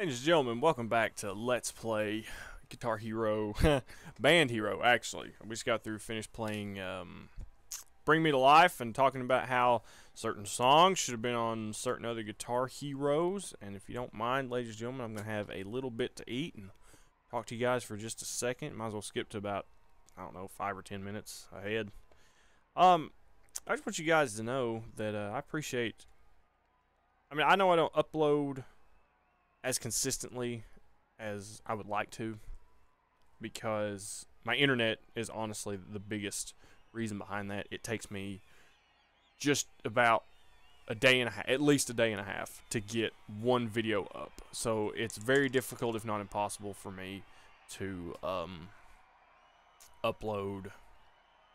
Ladies and gentlemen, welcome back to Let's Play Guitar Hero, Band Hero, actually. We just got through finished playing um, Bring Me to Life and talking about how certain songs should have been on certain other Guitar Heroes. And if you don't mind, ladies and gentlemen, I'm going to have a little bit to eat and talk to you guys for just a second. Might as well skip to about, I don't know, five or ten minutes ahead. Um, I just want you guys to know that uh, I appreciate... I mean, I know I don't upload as consistently as I would like to because my internet is honestly the biggest reason behind that. It takes me just about a day and a half, at least a day and a half, to get one video up. So it's very difficult, if not impossible, for me to um, upload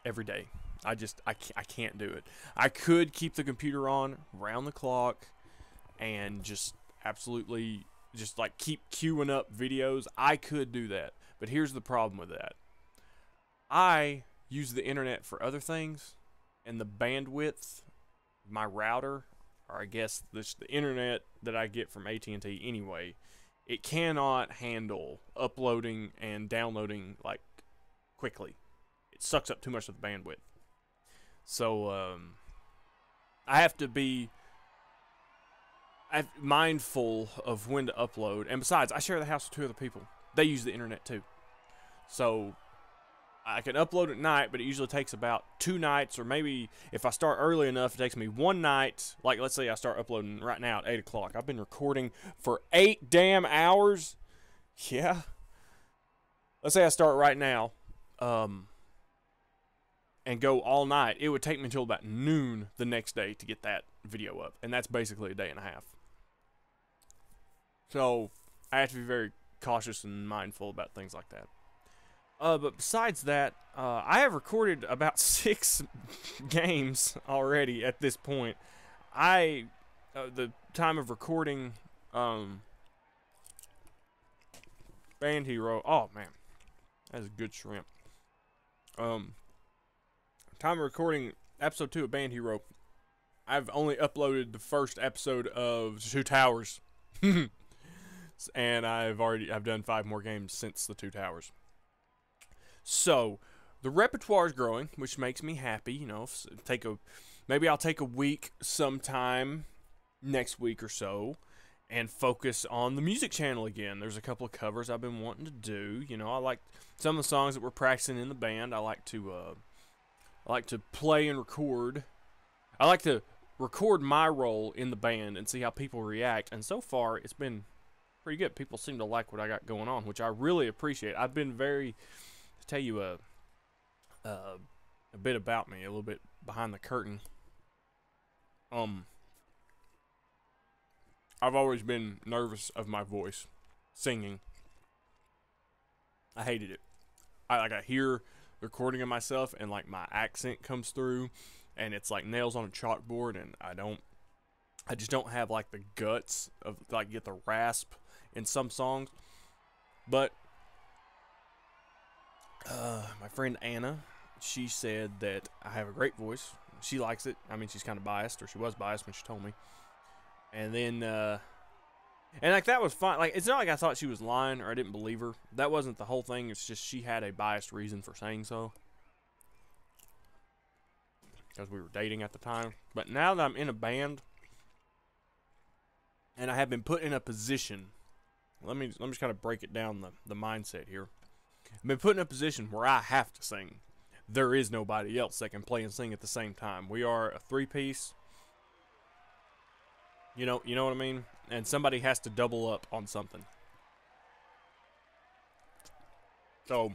every day. I just I I can't do it. I could keep the computer on round the clock and just absolutely just like keep queuing up videos. I could do that. But here's the problem with that. I use the internet for other things and the bandwidth my router or I guess this, the internet that I get from AT&T anyway, it cannot handle uploading and downloading like quickly. It sucks up too much of the bandwidth. So um, I have to be Mindful of when to upload. And besides, I share the house with two other people. They use the internet too. So I can upload at night, but it usually takes about two nights, or maybe if I start early enough, it takes me one night. Like, let's say I start uploading right now at 8 o'clock. I've been recording for eight damn hours. Yeah. Let's say I start right now um, and go all night. It would take me until about noon the next day to get that video up. And that's basically a day and a half. So I have to be very cautious and mindful about things like that. Uh, but besides that, uh, I have recorded about six games already at this point. I, uh, the time of recording, um, Band Hero. Oh man, that's a good shrimp. Um, time of recording episode two of Band Hero. I've only uploaded the first episode of Two Towers. and I've already I've done five more games since the Two Towers. So the repertoire is growing, which makes me happy. You know, take a maybe I'll take a week sometime next week or so and focus on the music channel again. There's a couple of covers I've been wanting to do. You know, I like some of the songs that we're practicing in the band. I like to uh, I like to play and record. I like to record my role in the band and see how people react. And so far, it's been pretty good. People seem to like what I got going on, which I really appreciate. I've been very to tell you a a, a bit about me, a little bit behind the curtain. Um, I've always been nervous of my voice singing. I hated it. I like I hear recording of myself and like my accent comes through and it's like nails on a chalkboard and I don't I just don't have like the guts of like get the rasp in some songs. But uh, my friend Anna, she said that I have a great voice. She likes it. I mean, she's kind of biased, or she was biased when she told me. And then, uh, and like that was fine. Like it's not like I thought she was lying or I didn't believe her. That wasn't the whole thing. It's just she had a biased reason for saying so. Because we were dating at the time. But now that I'm in a band, and I have been put in a position let me let me just kind of break it down the the mindset here. I've been put in a position where I have to sing. There is nobody else that can play and sing at the same time. We are a three piece. You know, you know what I mean? And somebody has to double up on something. So,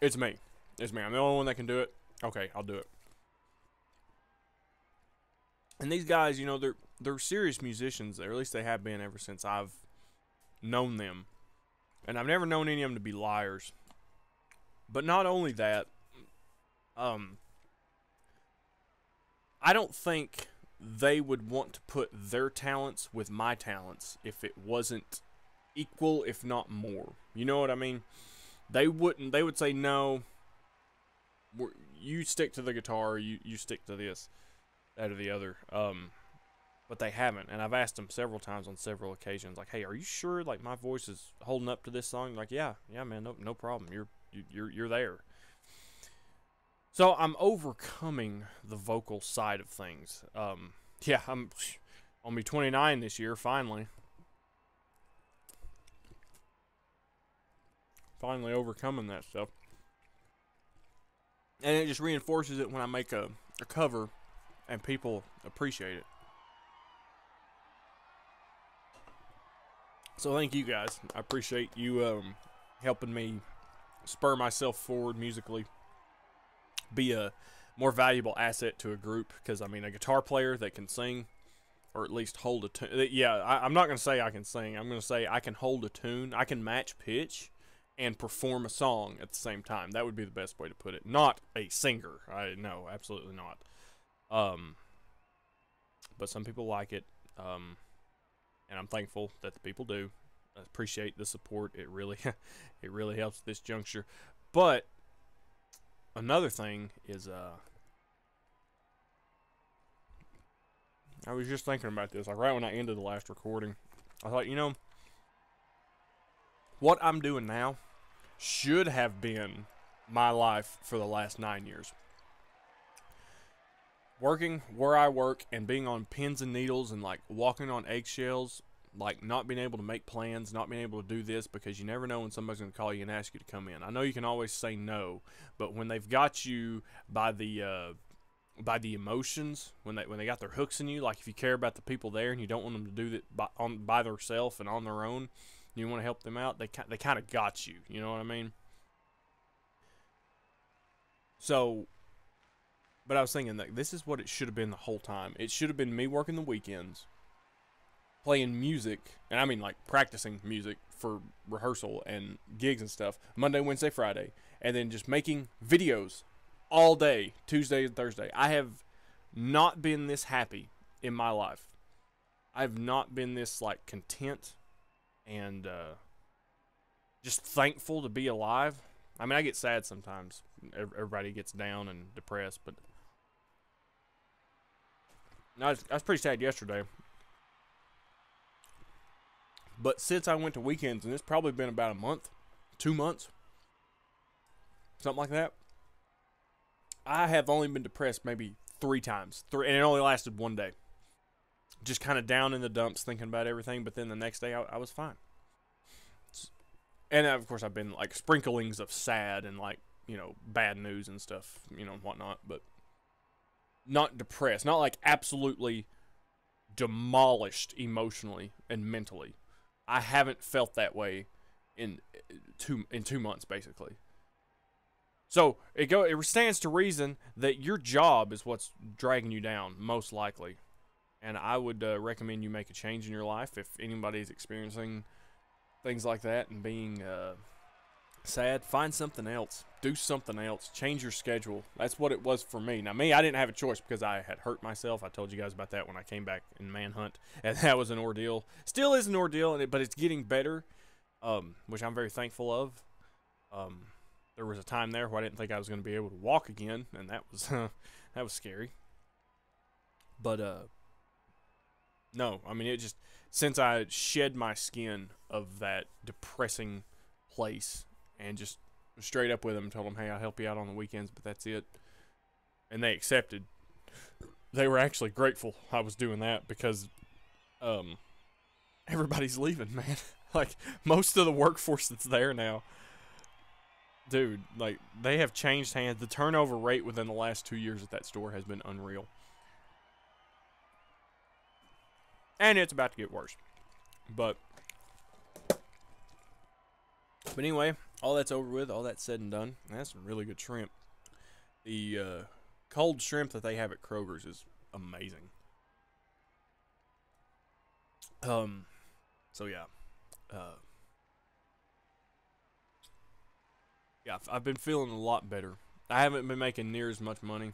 it's me. It's me. I'm the only one that can do it. Okay, I'll do it. And these guys, you know, they're they're serious musicians, or at least they have been ever since I've known them. And I've never known any of them to be liars. But not only that, um, I don't think they would want to put their talents with my talents if it wasn't equal, if not more. You know what I mean? They wouldn't. They would say no. You stick to the guitar. You you stick to this, that or the other. Um, but they haven't. And I've asked them several times on several occasions, like, "Hey, are you sure like my voice is holding up to this song?" Like, "Yeah, yeah, man, no, no problem. You're you- you're you're there." So I'm overcoming the vocal side of things. Um, yeah, I'm on me 29 this year. Finally, finally overcoming that stuff, and it just reinforces it when I make a, a cover, and people appreciate it. So thank you guys. I appreciate you um, helping me spur myself forward musically. Be a more valuable asset to a group because I mean a guitar player that can sing, or at least hold a tune. Yeah, I, I'm not gonna say I can sing. I'm gonna say I can hold a tune. I can match pitch, and perform a song at the same time. That would be the best way to put it. Not a singer. I no, absolutely not. Um, but some people like it. Um, and I'm thankful that the people do. I appreciate the support. It really, it really helps at this juncture. But another thing is, uh, I was just thinking about this, like right when I ended the last recording. I thought, you know, what I'm doing now should have been my life for the last nine years. Working where I work and being on pins and needles and like walking on eggshells, like not being able to make plans, not being able to do this because you never know when somebody's going to call you and ask you to come in. I know you can always say no, but when they've got you by the uh, by the emotions, when they when they got their hooks in you, like if you care about the people there and you don't want them to do that by on by themselves and on their own, you want to help them out. They they kind of got you. You know what I mean? So, but I was thinking that this is what it should have been the whole time. It should have been me working the weekends, playing music, and I mean like practicing music for rehearsal and gigs and stuff. Monday, Wednesday, Friday, and then just making videos all day, Tuesday and Thursday. I have not been this happy in my life. I've not been this like content and uh, just thankful to be alive. I mean, I get sad sometimes. Everybody gets down and depressed, but I was, pretty sad yesterday. But since I went to weekends, and it's probably been about a month, two months, something like that, I have only been depressed maybe three times, three, and it only lasted one day. Just kind of down in the dumps, thinking about everything. But then the next day, I, I was fine. And of course, I've been like sprinklings of sad and like you know bad news and stuff, you know whatnot. But not depressed, not like absolutely demolished emotionally and mentally. I haven't felt that way in two in two months, basically. So it go it stands to reason that your job is what's dragging you down, most likely. And I would uh, recommend you make a change in your life if anybody's experiencing things like that and being uh, sad. Find something else. Do something else. Change your schedule. That's what it was for me. Now, me, I didn't have a choice because I had hurt myself. I told you guys about that when I came back in Manhunt, and that was an ordeal. Still is an ordeal, but it's getting better, um, which I'm very thankful of. Um, there was a time there where I didn't think I was going to be able to walk again, and that was that was scary. But uh, no, I mean it just since I shed my skin of that depressing place and just straight up with them, told them, "Hey, I'll help you out on the weekends, but that's it," and they accepted. They were actually grateful I was doing that because, um, everybody's leaving, man. like most of the workforce that's there now dude, like they have changed hands. The turnover rate within the last two years at that store has been unreal, and it's about to get worse. But, but anyway, all that's over with. All that's said and done. That's some really good shrimp. The uh, cold shrimp that they have at Kroger's is amazing. Um, so yeah, uh. Yeah, I've- been feeling a lot better. I haven't been making near as much money.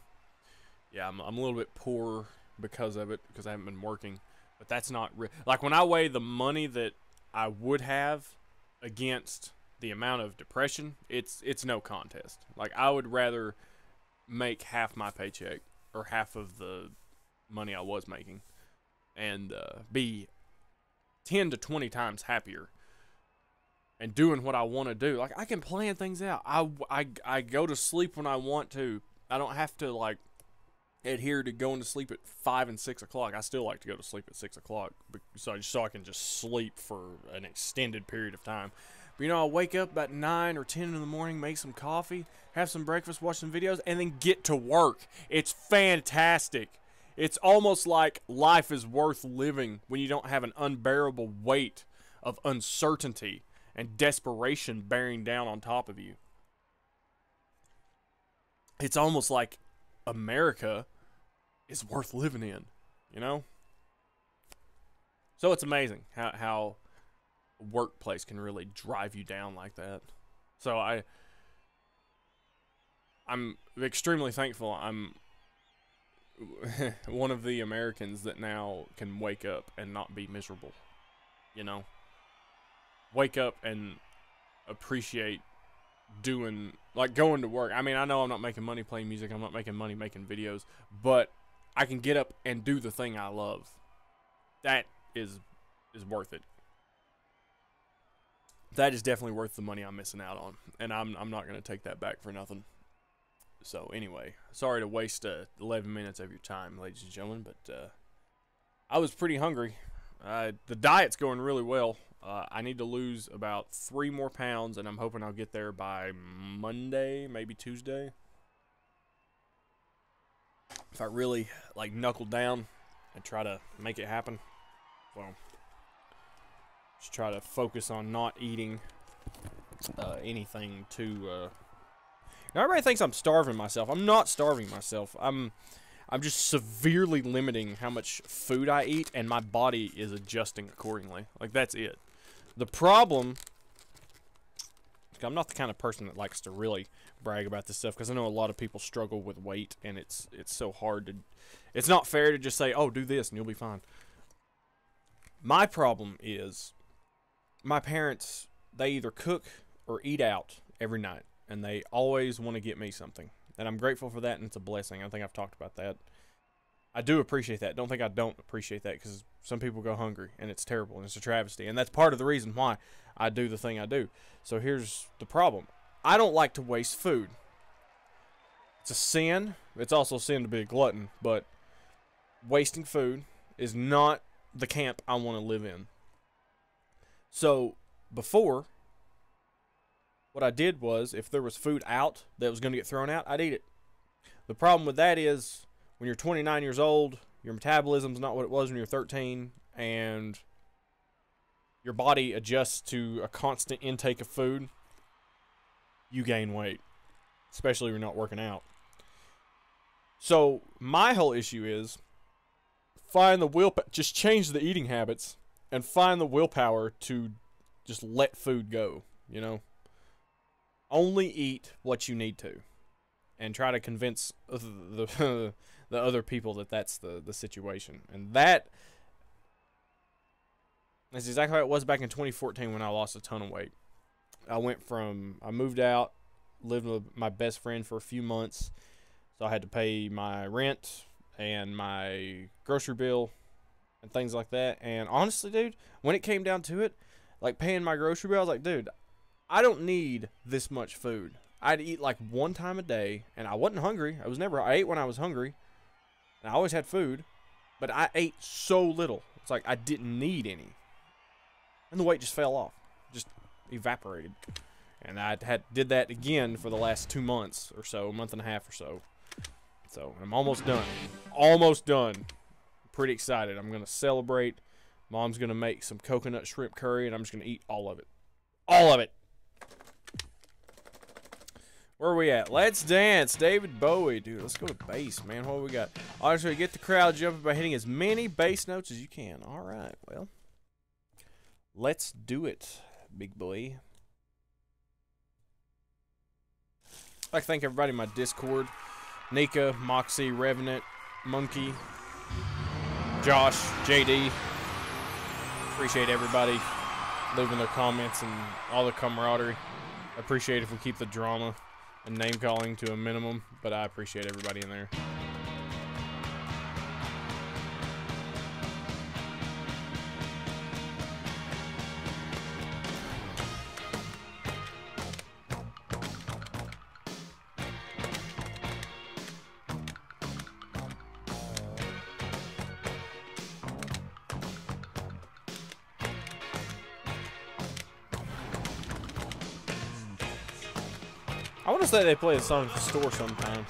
Yeah, I'm, I'm a little bit poor because of it because I haven't been working. But that's not like when I weigh the money that I would have against the amount of depression. It's it's no contest. Like I would rather make half my paycheck or half of the money I was making and uh, be 10 to 20 times happier and doing what I want to do. Like I can plan things out. I, I, I go to sleep when I want to. I don't have to like adhere to going to sleep at five and six o'clock. I still like to go to sleep at six o'clock, so so I can just sleep for an extended period of time. But you know, I wake up about nine or ten in the morning, make some coffee, have some breakfast, watch some videos, and then get to work. It's fantastic. It's almost like life is worth living when you don't have an unbearable weight of uncertainty and desperation bearing down on top of you. It's almost like America is worth living in, you know? So it's amazing how how workplace can really drive you down like that. So I I'm extremely thankful I'm one of the Americans that now can wake up and not be miserable. You know? Wake up and appreciate doing like going to work. I mean, I know I'm not making money playing music, I'm not making money making videos, but I can get up and do the thing I love. That is is worth it. That is definitely worth the money I'm missing out on, and I'm I'm not going to take that back for nothing. So anyway, sorry to waste uh, 11 minutes of your time, ladies and gentlemen, but uh, I was pretty hungry. Uh, the diet's going really well. Uh, I need to lose about three more pounds, and I'm hoping I'll get there by Monday, maybe Tuesday if I really like knuckle down and try to make it happen, well, just try to focus on not eating uh, anything too. Uh... Now everybody thinks I'm starving myself. I'm not starving myself. I'm I'm just severely limiting how much food I eat, and my body is adjusting accordingly. Like that's it. The problem. I'm not the kind of person that likes to really brag about this stuff because I know a lot of people struggle with weight and it's it's so hard to it's not fair to just say, "Oh, do this and you'll be fine." My problem is my parents they either cook or eat out every night and they always want to get me something. And I'm grateful for that and it's a blessing. I think I've talked about that. I do appreciate that. Don't think I don't appreciate that because some people go hungry and it's terrible and it's a travesty. And that's part of the reason why I do the thing I do. So here's the problem I don't like to waste food. It's a sin. It's also a sin to be a glutton, but wasting food is not the camp I want to live in. So, before, what I did was if there was food out that was going to get thrown out, I'd eat it. The problem with that is when you're 29 years old, your metabolism's not what it was when you're 13, and your body adjusts to a constant intake of food you gain weight, especially if you're not working out. So my whole issue is find the will, just change the eating habits and find the willpower to just let food go. You know, only eat what you need to, and try to convince the the other people that that's the the situation, and that. That's exactly how it was back in 2014 when I lost a ton of weight. I went from I moved out, lived with my best friend for a few months, so I had to pay my rent and my grocery bill and things like that. And honestly, dude, when it came down to it, like paying my grocery bill, I was like, dude, I don't need this much food. I'd eat like one time a day, and I wasn't hungry. I was never. I ate when I was hungry, and I always had food, but I ate so little. It's like I didn't need any, and the weight just fell off just evaporated. And I had did that again for the last two months or so, a month and a half or so. So I'm almost done. Almost done. Pretty excited. I'm gonna celebrate. Mom's gonna make some coconut shrimp curry, and I'm just gonna eat all of it. All of it. Where are we at? Let's dance. David Bowie. Dude, let's go to bass, man. What we got? Obviously, get the crowd jumping by hitting as many bass notes as you can. All right. Well, let's do it big boy. I'd like to thank everybody in my Discord. Nika, Moxie, Revenant, Monkey, Josh, JD. Appreciate everybody leaving their comments and all the camaraderie. Appreciate if we keep the drama and name calling to a minimum, but I appreciate everybody in there. I want to say they play a song at the store sometime.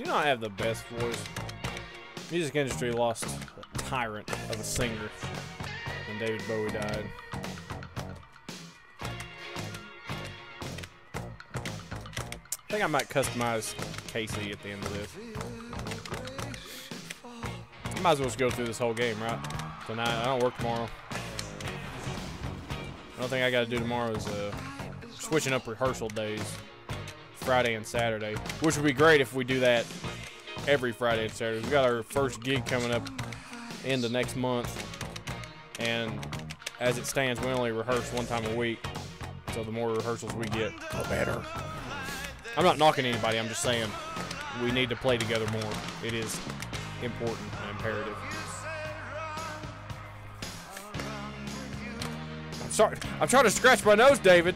He not have the best voice? Music industry lost a tyrant of a singer when David Bowie died. I think I might customize Casey at the end of this. I might as well just go through this whole game, right? Tonight, I don't work tomorrow. The only thing I gotta do tomorrow is uh, switching up rehearsal days. Friday and Saturday, which would be great if we do that every Friday and Saturday. We got our first gig coming up in the next month, and as it stands, we only rehearse one time a week. So the more rehearsals we get, the better. I'm not knocking anybody. I'm just saying we need to play together more. It is important and imperative. I'm sorry. I'm trying to scratch my nose, David.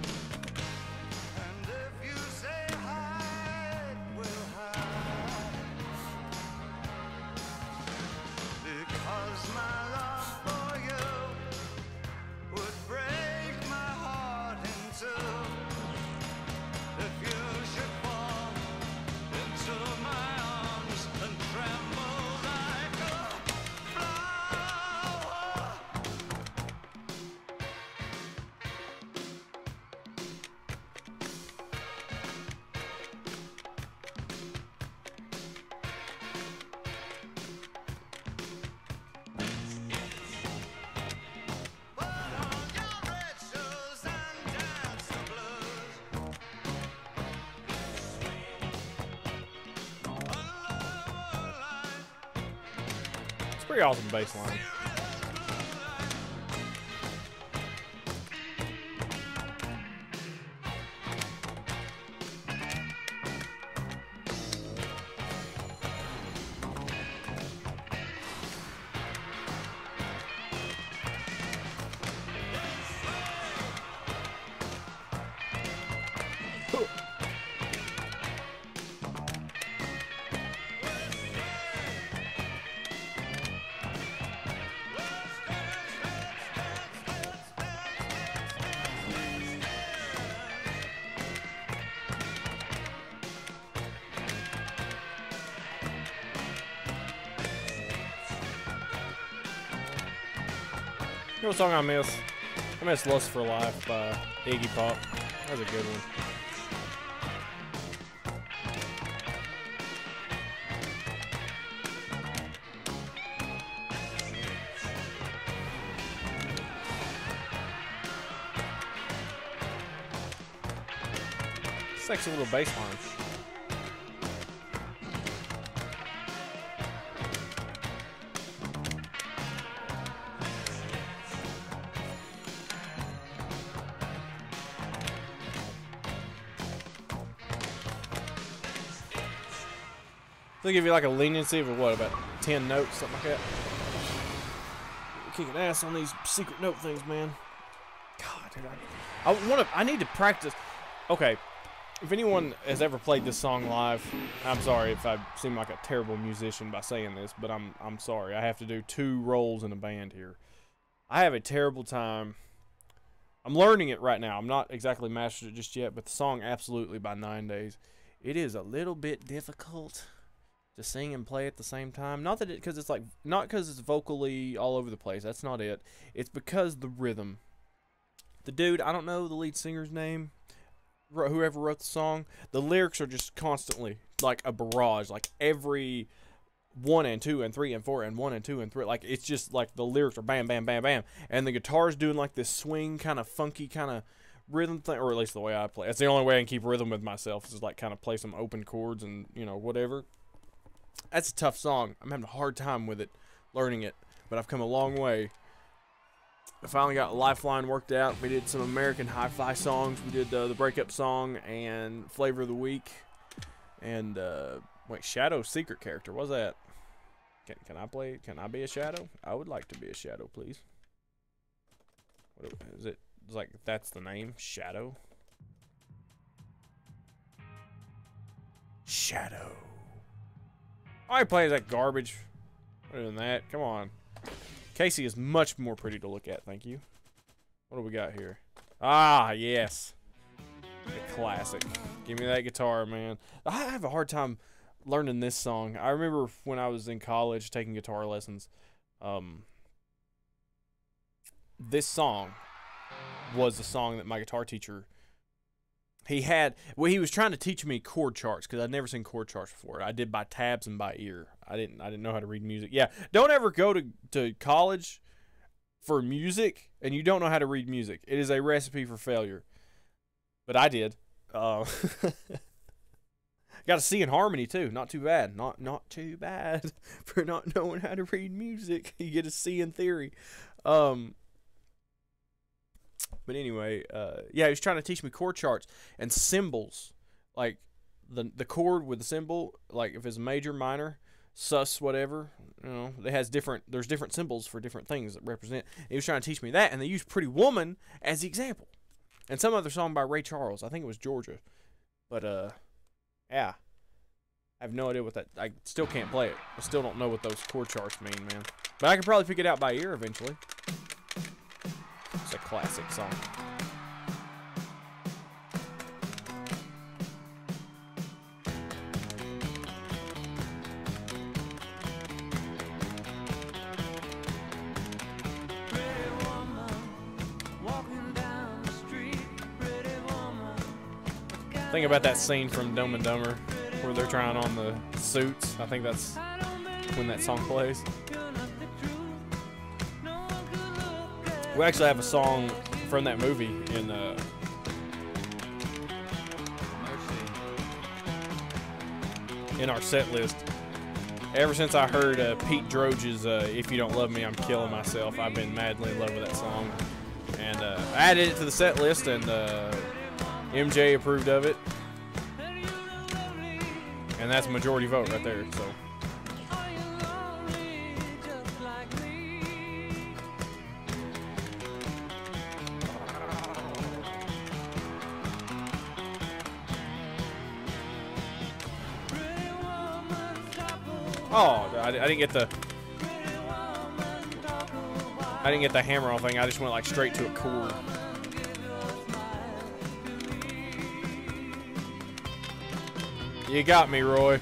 Pretty awesome bass know what song I miss? I miss Lust for Life by Iggy Pop. That was a good one. Sexy little bass line. They give you like a leniency of what, about 10 notes, something like that? Kicking ass on these secret note things, man. God, dude, I, I want to. I need to practice. Okay, if anyone has ever played this song live, I'm sorry if I seem like a terrible musician by saying this, but I'm I'm sorry. I have to do two roles in a band here. I have a terrible time. I'm learning it right now. I'm not exactly mastered it just yet, but the song absolutely by Nine Days. It is a little bit difficult to sing and play at the same time. Not that it because it's like not because it's vocally all over the place. That's not it. It's because the rhythm the dude, I don't know the lead singer's name, whoever wrote the song, the lyrics are just constantly like a barrage. Like every one and two and three and four and one and two and three. Like it's just like the lyrics are bam, bam, bam, bam, and the guitar's doing like this swing, kind of funky, kind of rhythm thing, or at least the way I play. It's the only way I can keep rhythm with myself. Is like kind of play some open chords and you know whatever. That's a tough song. I'm having a hard time with it, learning it, but I've come a long way. I finally got Lifeline worked out. We did some American Hi-Fi songs. We did uh, the breakup song and Flavor of the Week, and uh, wait, Shadow Secret Character. What's that? Can can I play? Can I be a shadow? I would like to be a shadow, please. What is it? It's like that's the name, Shadow. Shadow. I play that garbage. Other than that, come on. Casey is much more pretty to look at. Thank you. What do we got here? Ah, yes. The classic. Give me that guitar, man. I have a hard time learning this song. I remember when I was in college taking guitar lessons. Um, this song was the song that my guitar teacher he had well he was trying to teach me chord charts because i'd never seen chord charts before. I did by tabs and by ear. I didn't i didn't know how to read music. Yeah don't ever go to, to college for music and you don't know how to read music. It is a recipe for failure. But i did. Uh, got a c in harmony too. Not too bad. Not not too bad for not knowing how to read music. You get a c in theory. Um but anyway, uh, yeah, he was trying to teach me chord charts and symbols, like the the chord with the symbol, like if it's major, minor, sus, whatever. You know, it has different. There's different symbols for different things that represent. He was trying to teach me that, and they used "Pretty Woman" as the example, and some other song by Ray Charles. I think it was Georgia, but uh, yeah. I have no idea what that. I still can't play it. I still don't know what those chord charts mean, man. But I could probably figure it out by ear eventually. Classic song. Think about that scene from Dumb and Dumber where they're trying on the suits. I think that's when that song plays. We actually have a song from that movie in uh, in our set list. Ever since I heard uh, Pete Droge's uh, "If You Don't Love Me, I'm Killing Myself," I've been madly in love with that song, and uh, I added it to the set list, and uh, MJ approved of it, and that's majority vote right there. So. I, I didn't get the. I didn't get the hammer on thing. I just went like straight to a chord. You got me, Roy.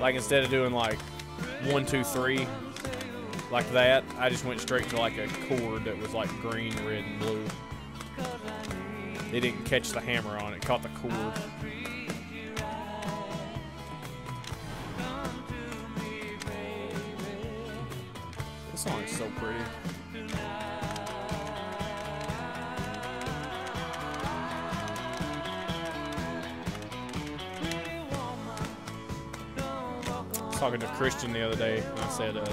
Like instead of doing like one, two, three, like that, I just went straight to like a chord that was like green, red, and blue. They didn't catch the hammer on it, caught the chord. This song is so pretty. Talking to Christian the other day, and I said, uh,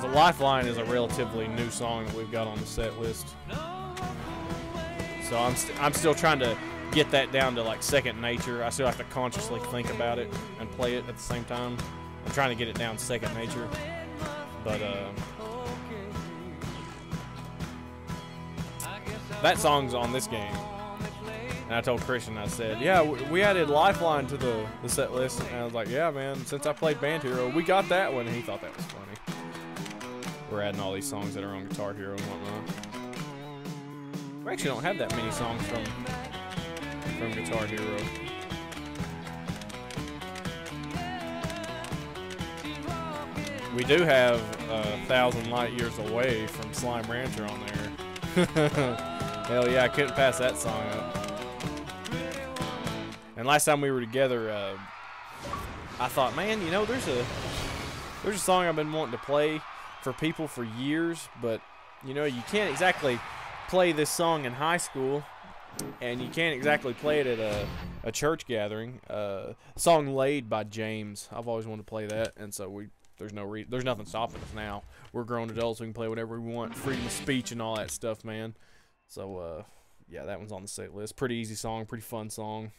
the Lifeline is a relatively new song that we've got on the set list. So I'm, st- I'm still trying to get that down to like second nature. I still have to consciously think about it and play it at the same time. I'm trying to get it down second nature. But uh, that song's on this game. And I told Christian, I said, yeah, we added Lifeline to the, the set list. And I was like, yeah, man, since I played Band Hero, we got that one. And he thought that was funny. We're adding all these songs that are on Guitar Hero and whatnot. We actually don't have that many songs from from Guitar Hero. We do have a thousand light years away from Slime Rancher on there. Hell yeah, I couldn't pass that song up. And last time we were together, uh, I thought, man, you know, there's a there's a song I've been wanting to play for people for years, but you know, you can't exactly play this song in high school, and you can't exactly play it at a, a church gathering. Uh, song "Laid" by James. I've always wanted to play that, and so we there's no re- there's nothing stopping us now. We're grown adults. We can play whatever we want. Freedom of speech and all that stuff, man. So uh, yeah, that one's on the set list. Pretty easy song, pretty fun song,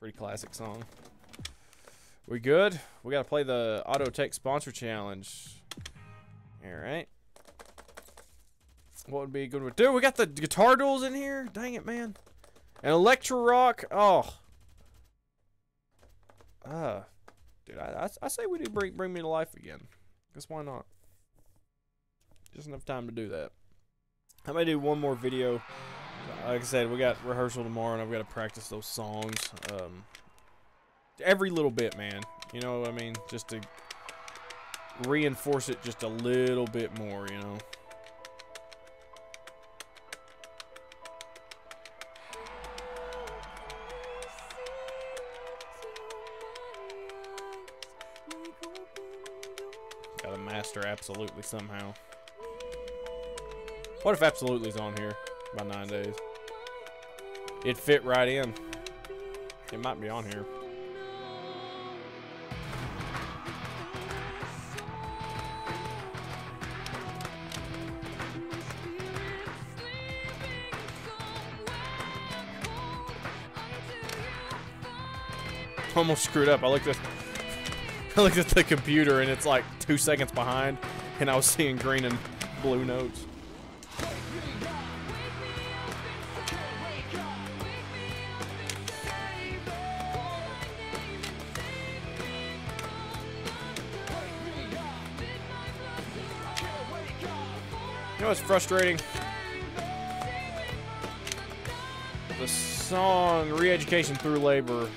pretty classic song. We good? We gotta play the Auto Tech sponsor challenge. All right. What would be a good one? Dude, we got the guitar duels in here. Dang it, man. And Electro Rock. Oh. Uh, dude, I, I, I say we do bring bring me to life again. Guess why not? Just enough time to do that. I may do one more video. Like I said, we got rehearsal tomorrow, and I've got to practice those songs. Um, every little bit, man. You know what I mean? Just to reinforce it just a little bit more, you know. Gotta master absolutely somehow. What if absolutely's on here by nine days? It fit right in. It might be on here. almost screwed up. I looked at I looked at the computer and it's like two seconds behind, and I was seeing green and blue notes. You know what's frustrating? The song Re-Education Through Labor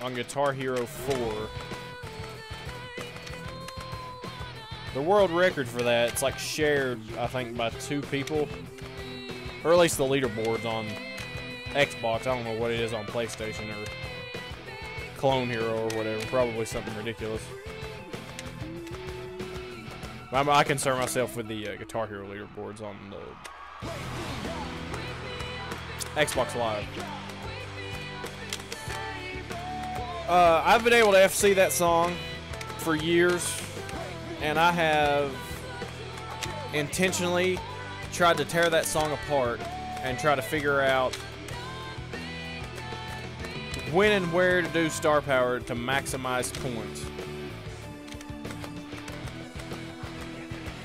on Guitar Hero 4. The world record for that, it's like shared, I think, by two people. Or at least the leaderboards on Xbox. I don't know what it is on PlayStation or Clone Hero or whatever. Probably something ridiculous. I'm, i concern myself with the uh, Guitar Hero leaderboards on the Xbox Live. Uh, I've been able to FC that song for years, and I have intentionally tried to tear that song apart and try to figure out when and where to do star power to maximize points.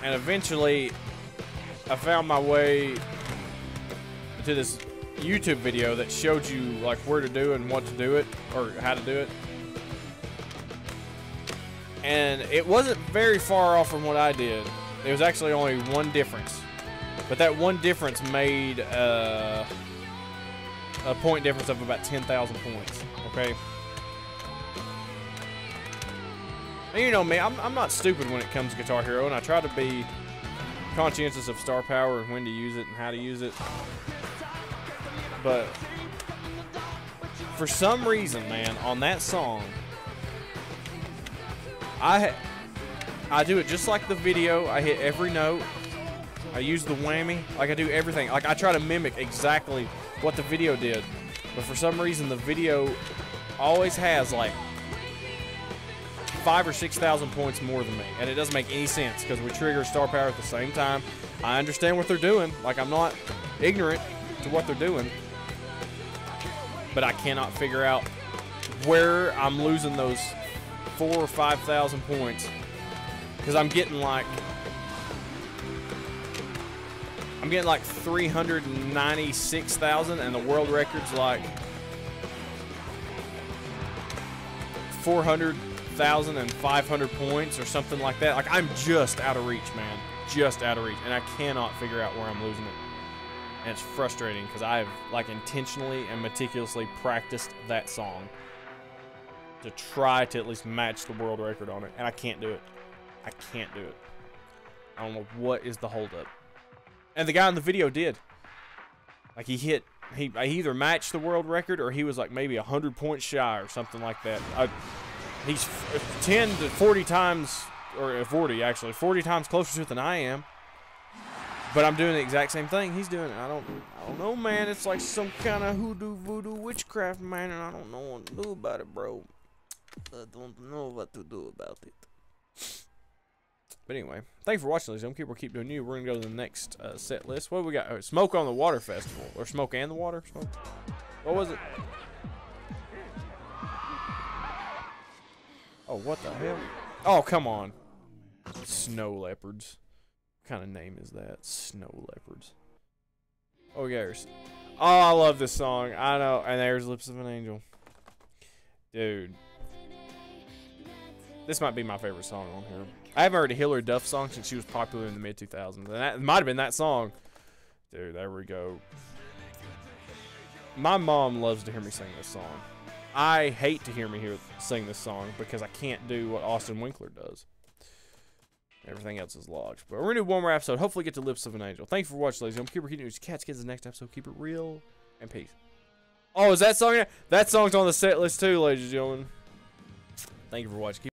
And eventually, I found my way to this YouTube video that showed you like where to do and what to do it or how to do it. And it wasn't very far off from what I did. There was actually only one difference. But that one difference made uh, a point difference of about 10,000 points. Okay? And you know me, I'm, I'm not stupid when it comes to Guitar Hero, and I try to be conscientious of star power and when to use it and how to use it. But for some reason, man, on that song, I I do it just like the video. I hit every note. I use the whammy. Like I do everything. Like I try to mimic exactly what the video did. But for some reason, the video always has like five or six thousand points more than me, and it doesn't make any sense because we trigger star power at the same time. I understand what they're doing. Like I'm not ignorant to what they're doing but I cannot figure out where I'm losing those four or five thousand points because I'm getting like I'm getting like 396,000 and the world record's like 400,000 and 500 points or something like that. Like I'm just out of reach, man. Just out of reach. And I cannot figure out where I'm losing it and it's frustrating because I've like intentionally and meticulously practiced that song to try to at least match the world record on it, and I can't do it. I can't do it. I don't know what is the holdup. And the guy in the video did. Like he hit, he, he either matched the world record or he was like maybe hundred points shy or something like that. I, he's f- ten to forty times, or uh, forty actually, forty times closer to it than I am. But I'm doing the exact same thing he's doing. It. I don't, I don't know, man. It's like some kind of hoodoo voodoo witchcraft, man, and I don't know what to do about it, bro. I don't know what to do about it. But anyway, thanks for watching, ladies and gentlemen. Keep, we'll keep doing you. We're gonna go to the next uh, set list. What do we got? Oh, Smoke on the Water Festival, or Smoke and the Water? Smoke. What was it? Oh, what the hell? Oh, come on. Snow leopards. What kind of name is that? Snow leopards. Oh, there's. Oh, I love this song. I know. And there's Lips of an Angel. Dude. This might be my favorite song on here. I haven't heard a Hilary Duff song since she was popular in the mid 2000s. And that might have been that song. Dude, there we go. My mom loves to hear me sing this song. I hate to hear me hear sing this song because I can't do what Austin Winkler does. Everything else is logged. But we're gonna do one more episode. Hopefully, get to Lips of an Angel. Thanks for watching, ladies and gentlemen. Keep it keeping cats kids. In the next episode. Keep it real and peace. Oh, is that song? That song's on the set list too, ladies and gentlemen. Thank you for watching. Keep